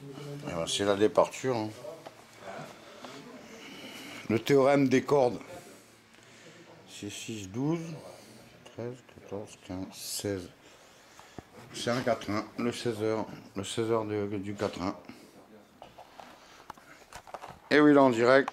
Eh ben, c'est la départure. hein. Le théorème des cordes. C'est 6, 12, 13, 14, 15, 16. C'est un 4-1, le 16h, le 16h du, du 4-1. Et oui, là en direct.